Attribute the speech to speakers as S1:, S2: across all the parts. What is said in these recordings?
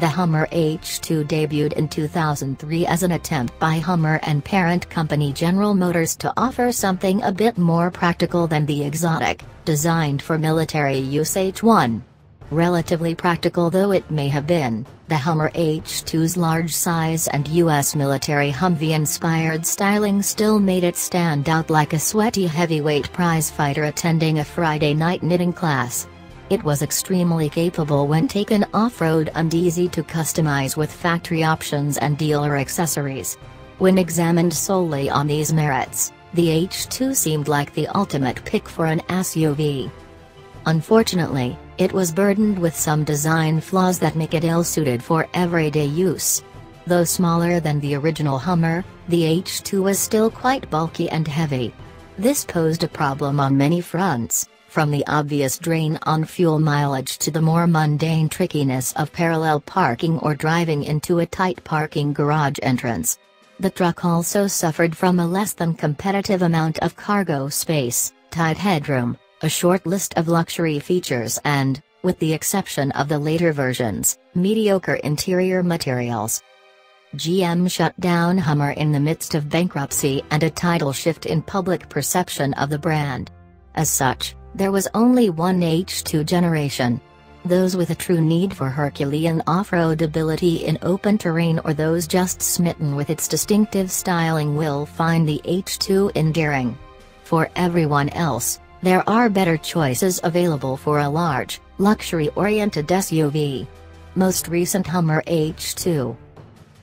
S1: The Hummer H2 debuted in 2003 as an attempt by Hummer and parent company General Motors to offer something a bit more practical than the exotic, designed for military use H1. Relatively practical though it may have been, the Hummer H2's large size and US military Humvee-inspired styling still made it stand out like a sweaty heavyweight prizefighter attending a Friday night knitting class. It was extremely capable when taken off-road and easy to customize with factory options and dealer accessories. When examined solely on these merits, the H2 seemed like the ultimate pick for an SUV. Unfortunately, it was burdened with some design flaws that make it ill-suited for everyday use. Though smaller than the original Hummer, the H2 was still quite bulky and heavy. This posed a problem on many fronts, from the obvious drain on fuel mileage to the more mundane trickiness of parallel parking or driving into a tight parking garage entrance. The truck also suffered from a less than competitive amount of cargo space, tight headroom, a short list of luxury features and, with the exception of the later versions, mediocre interior materials. GM shut down Hummer in the midst of bankruptcy and a tidal shift in public perception of the brand. As such, there was only one H2 generation. Those with a true need for Herculean off-road ability in open terrain or those just smitten with its distinctive styling will find the H2 endearing. For everyone else, there are better choices available for a large, luxury-oriented SUV. Most recent Hummer H2.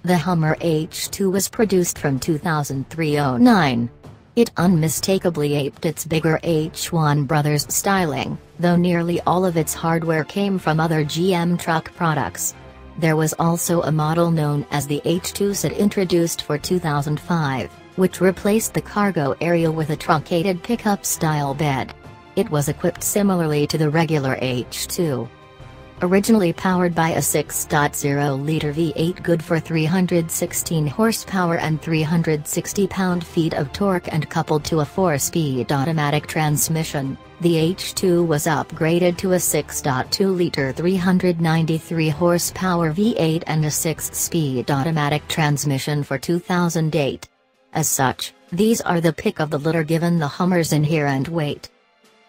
S1: The Hummer H2 was produced from 2003-09. It unmistakably aped its bigger H1 Brothers styling, though nearly all of its hardware came from other GM truck products. There was also a model known as the H2 SUT introduced for 2005, which replaced the cargo area with a truncated pickup-style bed. It was equipped similarly to the regular H2. Originally powered by a 6.0-liter V8 good for 316 horsepower and 360 pound-feet of torque and coupled to a 4-speed automatic transmission, the H2 was upgraded to a 6.2-liter 393 horsepower V8 and a 6-speed automatic transmission for 2008. As such, these are the pick of the litter given the Hummer's inherent weight.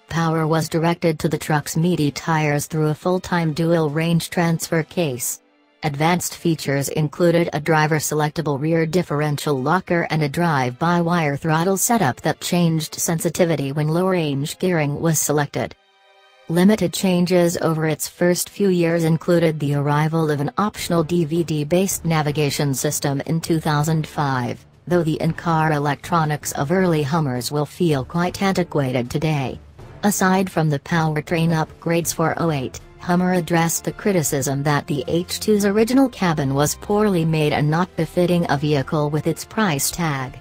S1: Power was directed to the truck's meaty tires through a full-time dual-range transfer case. Advanced features included a driver-selectable rear differential locker and a drive-by-wire throttle setup that changed sensitivity when low-range gearing was selected. Limited changes over its first few years included the arrival of an optional DVD-based navigation system in 2005, though the in-car electronics of early Hummers will feel quite antiquated today. Aside from the powertrain upgrades for 08, Hummer addressed the criticism that the H2's original cabin was poorly made and not befitting a vehicle with its price tag.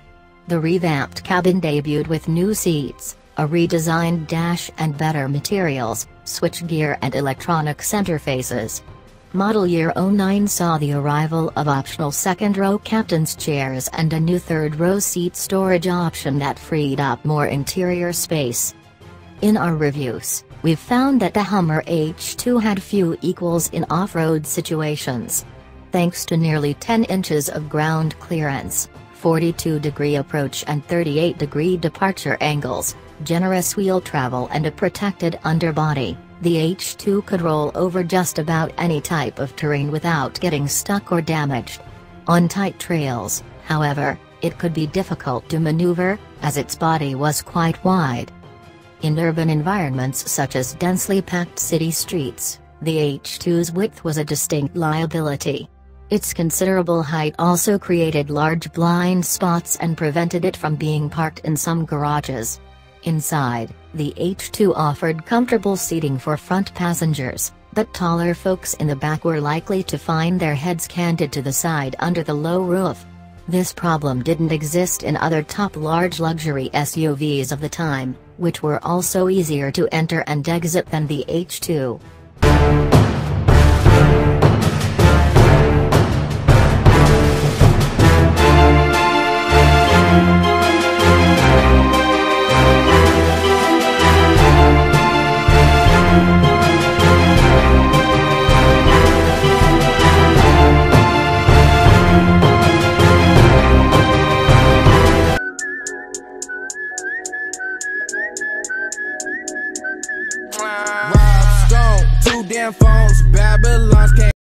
S1: The revamped cabin debuted with new seats, a redesigned dash and better materials, switchgear and electronic center faces. Model year 09 saw the arrival of optional second-row captain's chairs and a new third-row seat storage option that freed up more interior space. In our reviews, we've found that the Hummer H2 had few equals in off-road situations. Thanks to nearly 10 inches of ground clearance, 42 degree approach and 38 degree departure angles, generous wheel travel and a protected underbody, the H2 could roll over just about any type of terrain without getting stuck or damaged. On tight trails, however, it could be difficult to maneuver, as its body was quite wide. In urban environments such as densely packed city streets, the H2's width was a distinct liability. Its considerable height also created large blind spots and prevented it from being parked in some garages. Inside, the H2 offered comfortable seating for front passengers, but taller folks in the back were likely to find their heads canted to the side under the low roof. This problem didn't exist in other top large luxury SUVs of the time, which were also easier to enter and exit than the H2.